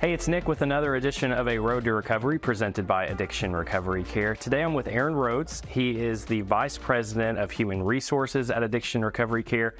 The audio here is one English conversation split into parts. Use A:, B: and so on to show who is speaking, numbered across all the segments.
A: Hey, it's Nick with another edition of A Road to Recovery presented by Addiction Recovery Care. Today I'm with Arron Rhodes. He is the Vice President of Human Resources at Addiction Recovery Care.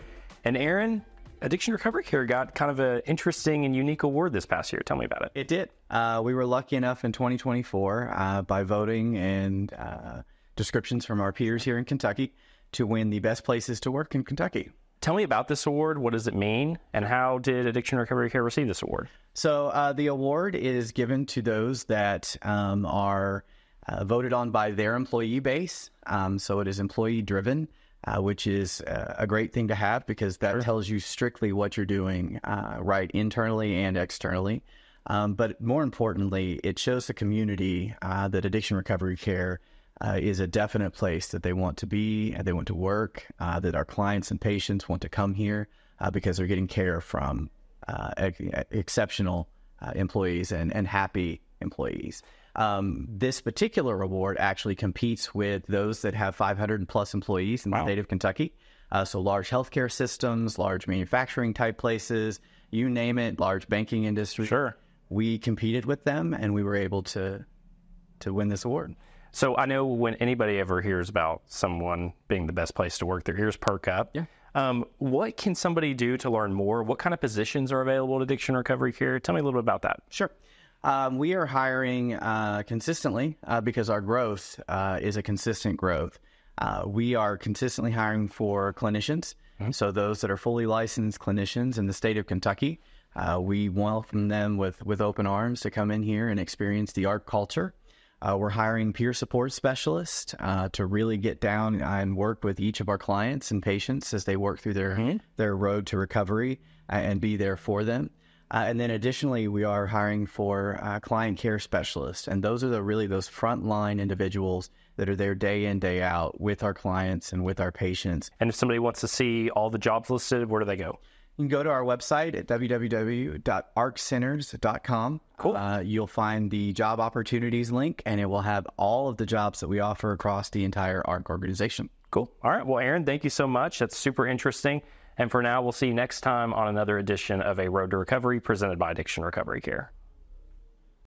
A: And Arron, Addiction Recovery Care got kind of an interesting and unique award this past year. Tell me about it.
B: It did. Uh, we were lucky enough in 2024 uh, by voting and uh, descriptions from our peers here in Kentucky to win the best places to work in Kentucky.
A: Tell me about this award. What does it mean? And how did Addiction Recovery Care receive this award?
B: So, uh, the award is given to those that um, are uh, voted on by their employee base. Um, so, it is employee driven. Uh, which is uh, a great thing to have because that sure. tells you strictly what you're doing uh, right internally and externally. Um, but more importantly, it shows the community uh, that addiction recovery care uh, is a definite place that they want to be and they want to work, uh, that our clients and patients want to come here uh, because they're getting care from uh, ex- exceptional uh, employees and, and happy employees. Um, this particular award actually competes with those that have 500 plus employees in the wow. state of Kentucky. Uh, so large healthcare systems, large manufacturing type places, you name it, large banking industry.
A: Sure.
B: We competed with them and we were able to to win this award.
A: So I know when anybody ever hears about someone being the best place to work, their ears perk up.
B: Yeah.
A: Um, what can somebody do to learn more? What kind of positions are available at Addiction Recovery Care? Tell me a little bit about that.
B: Sure. Um, we are hiring uh, consistently uh, because our growth uh, is a consistent growth. Uh, we are consistently hiring for clinicians, mm-hmm. so those that are fully licensed clinicians in the state of Kentucky. Uh, we welcome them with, with open arms to come in here and experience the ARC culture. Uh, we're hiring peer support specialists uh, to really get down and work with each of our clients and patients as they work through their mm-hmm. their road to recovery uh, and be there for them. Uh, and then additionally, we are hiring for uh, client care specialists, and those are the really those frontline individuals that are there day in day out with our clients and with our patients.
A: And if somebody wants to see all the jobs listed, where do they go?
B: You can go to our website at www.arccenters.com.
A: Cool.
B: Uh, you'll find the job opportunities link, and it will have all of the jobs that we offer across the entire ARC organization.
A: Cool. All right. Well, Arron, thank you so much. That's super interesting. And for now, we'll see you next time on another edition of A Road to Recovery presented by Addiction Recovery Care.